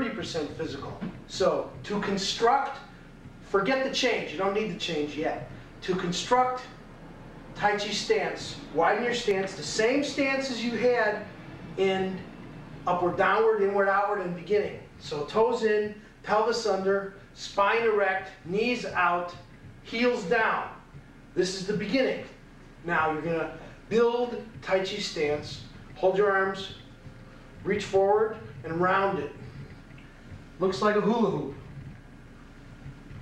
30% physical. So to construct, forget the change. You don't need the change yet. To construct Tai Chi stance, widen your stance, the same stance as you had in upward, downward, inward, outward the beginning. So toes in, pelvis under, spine erect, knees out, heels down. This is the beginning. Now you're to build Tai Chi stance. Hold your arms, reach forward, and round it. Looks like a hula hoop.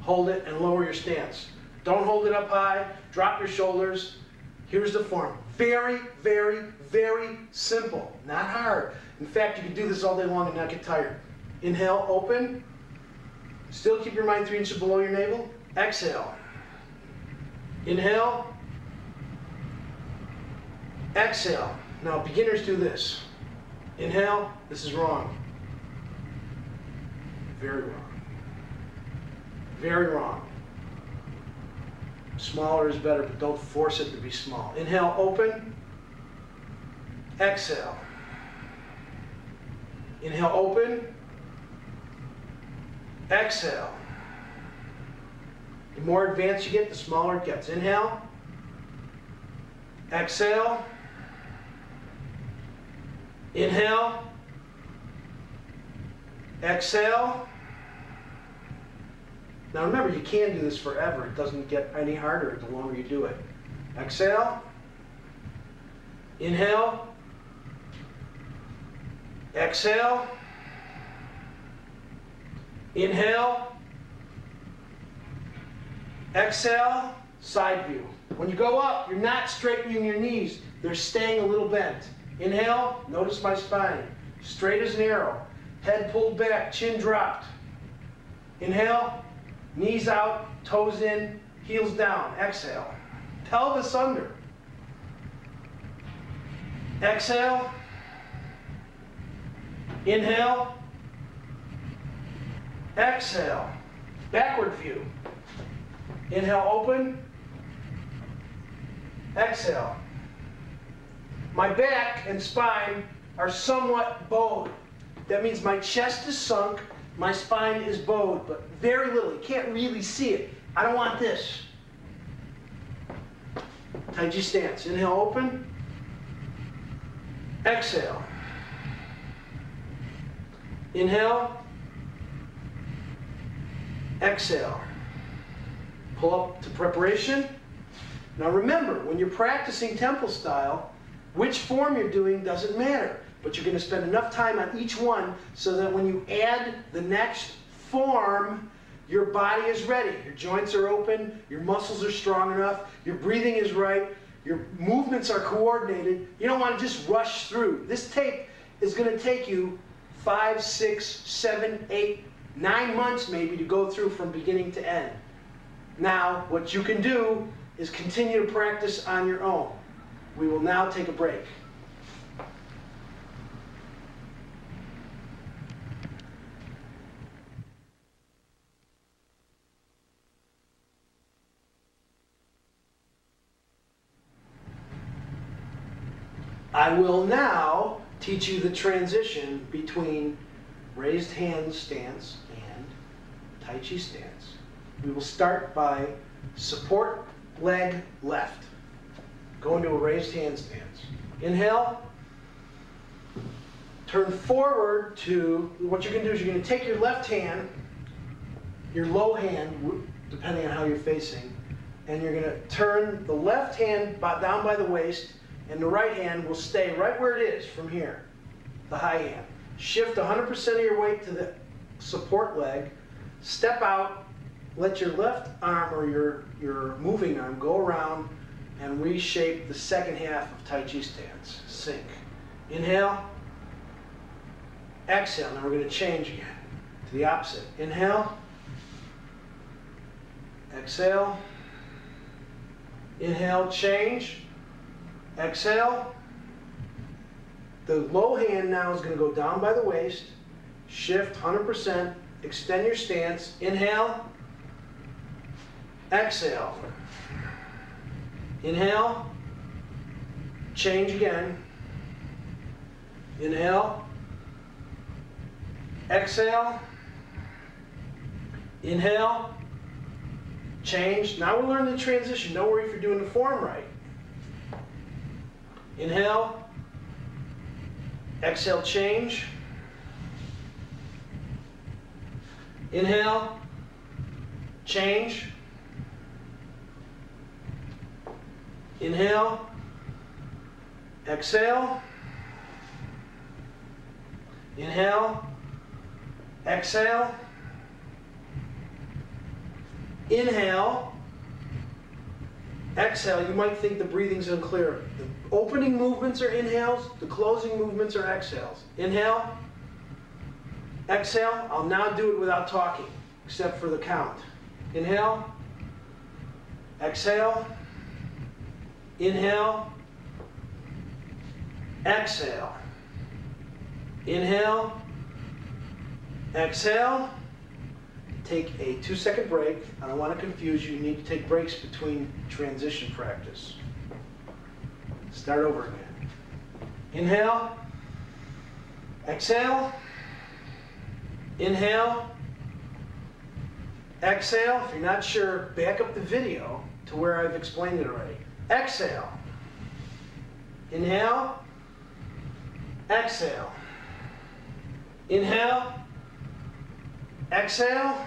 Hold it and lower your stance. Don't hold it up high. Drop your shoulders. Here's the form. Very, very, very simple. Not hard. In fact, you can do this all day long and not get tired. Inhale, open. Still keep your mind three inches below your navel. Exhale. Inhale. Exhale. Now, beginners do this. Inhale. This is wrong. Very wrong. Very wrong. Smaller is better, but don't force it to be small. Inhale, open. Exhale. Inhale, open. Exhale. The more advanced you get, the smaller it gets. Inhale. Exhale. Inhale. Exhale. Now remember, you can do this forever. It doesn't get any harder the longer you do it. Exhale. Inhale. Exhale. Inhale. Exhale. Side view. When you go up, you're not straightening your knees. They're staying a little bent. Inhale. Notice my spine. Straight as an arrow. Head pulled back. Chin dropped. Inhale. Knees out. Toes in. Heels down. Exhale. Pelvis under. Exhale. Inhale. Exhale. Backward view. Inhale, open. Exhale. My back and spine are somewhat bowed. That means my chest is sunk, my spine is bowed, but very little. You can't really see it. I don't want this. Tai Chi stance. Inhale, open. Exhale. Inhale. Exhale. Pull up to preparation. Now remember, when you're practicing temple style, which form you're doing doesn't matter. But you're going to spend enough time on each one so that when you add the next form, your body is ready. Your joints are open, your muscles are strong enough, your breathing is right, your movements are coordinated. You don't want to just rush through. This tape is going to take you five, six, seven, eight, nine months maybe to go through from beginning to end. Now, what you can do is continue to practice on your own. We will now take a break. I will now teach you the transition between raised hand stance and Tai Chi stance. We will start by support leg left. Go into a raised hand stance. Inhale. Turn forward to, what you're going to do is you're going to take your left hand, your low hand, depending on how you're facing, and you're going to turn the left hand down by the waist, and the right hand will stay right where it is from here, the high hand. Shift 100% of your weight to the support leg. Step out. Let your left arm or your, your moving arm go around and reshape the second half of Tai Chi stance. Sink. Inhale. Exhale. Now we're going to change again to the opposite. Inhale. Exhale. Inhale, change. Exhale. The low hand now is going to go down by the waist. Shift 100%. Extend your stance. Inhale. Exhale. Inhale. Change again. Inhale. exhale, inhale, change. Now we're learning the transition. Don't worry if you're doing the form right. Inhale, exhale, change. Inhale, change. Inhale, exhale. Inhale, exhale. Inhale, exhale. You might think the breathing's unclear. The opening movements are inhales, the closing movements are exhales. Inhale, exhale. I'll now do it without talking, except for the count. Inhale, exhale, inhale, exhale. Inhale, exhale. Take a two second break. I don't want to confuse you. You need to take breaks between transition practice. Start over again. Inhale, exhale, inhale, exhale. If you're not sure, back up the video to where I've explained it already. Exhale, inhale, exhale. Inhale, exhale,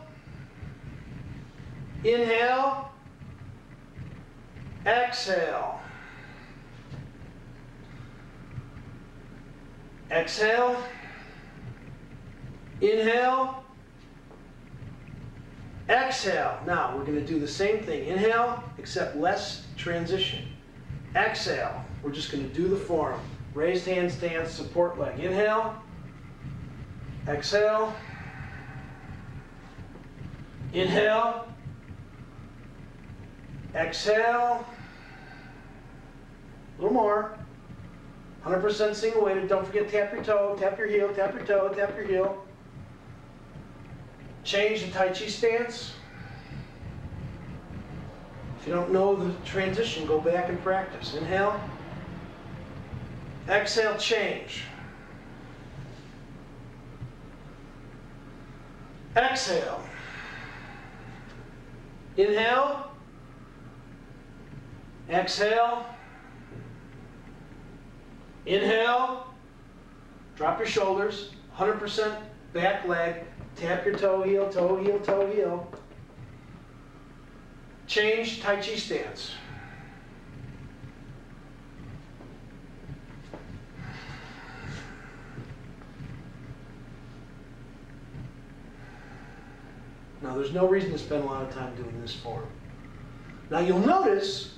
Inhale. Exhale. Exhale. Inhale. Exhale. Now we're going to do the same thing. Inhale, except less transition. Exhale. We're just going to do the form. Raised hand stance, support leg. Inhale. Exhale. Inhale. Exhale. A little more. 100% single weighted. Don't forget tap your toe, tap your heel, tap your toe, tap your heel. Change the Tai Chi stance. If you don't know the transition, go back and practice. Inhale. Exhale, change. Exhale. Inhale. Exhale. Inhale. Drop your shoulders. 100% back leg. Tap your toe heel, toe heel, toe heel. Change Tai Chi stance. Now, there's no reason to spend a lot of time doing this form. Now, you'll notice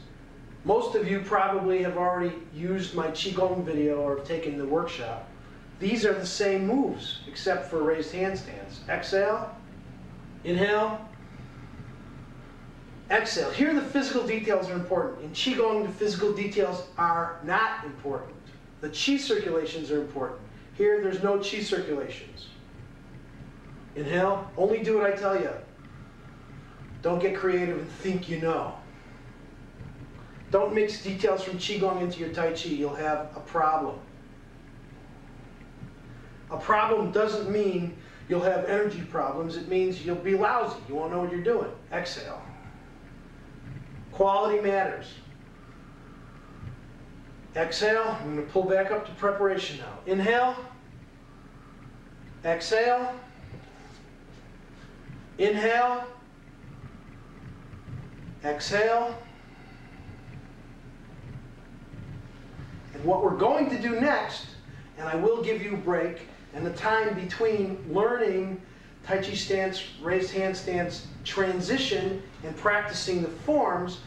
most of you probably have already used my Qigong video or have taken the workshop. These are the same moves, except for raised hand stance. Exhale, inhale, exhale. Here the physical details are important. In Qigong, the physical details are not important. The Qi circulations are important. Here, there's no Qi circulations. Inhale. Only do what I tell you. Don't get creative and think you know. Don't mix details from Qigong into your Tai Chi. You'll have a problem. A problem doesn't mean you'll have energy problems. It means you'll be lousy. You won't know what you're doing. Exhale. Quality matters. Exhale. I'm going to pull back up to preparation now. Inhale. Exhale. Inhale. Exhale. What we're going to do next, and I will give you a break, and the time between learning Tai Chi stance, raised hand stance, transition, and practicing the forms,